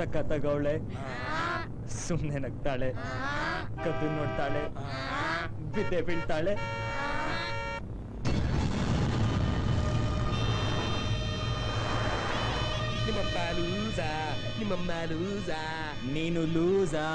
ಸಖತ್ತಾಗವಳೆ. ಸುಮ್ಮನೆ ನಗ್ತಾಳೆ. ಕದ್ದು ನೋಡ್ತಾಳೆ. ಬಿದ್ದೆ ಬೀಳ್ತಾಳೆ. ನಿಮ್ಮಪ್ಪ ಲೂಸಾ ನಿಮ್ಮಮ್ಮ ಲೂಸಾ. ನೀನು ಲೂಸಾ.